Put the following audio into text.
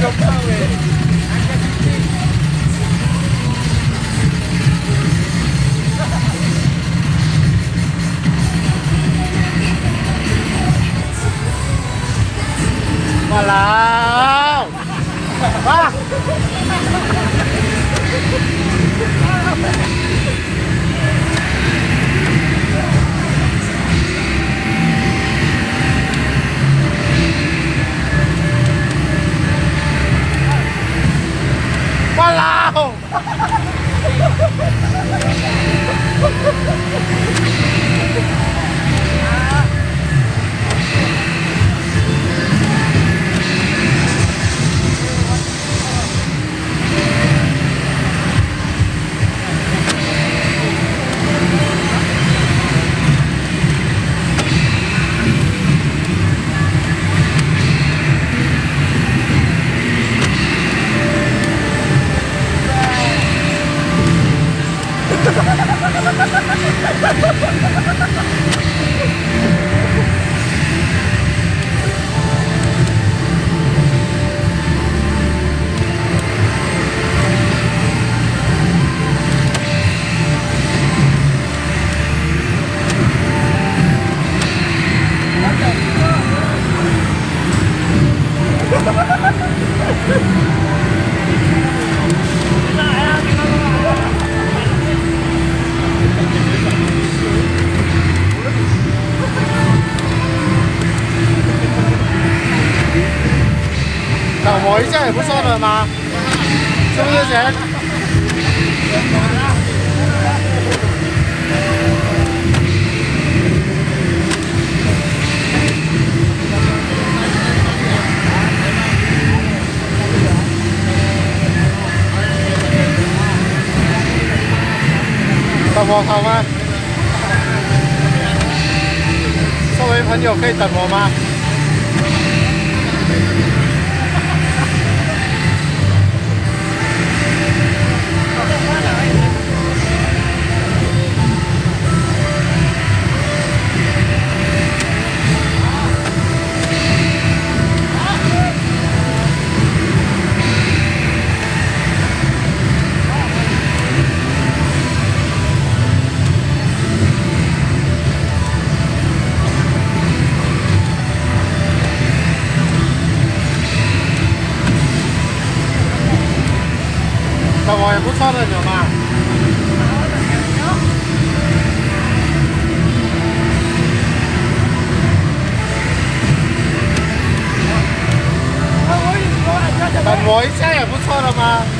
your power. Malau! Wah! 等我一下也不算了吗？是不是姐？我好吗？作为朋友可以等我吗？我也不错的，有吗？好，我一下也不错了吗？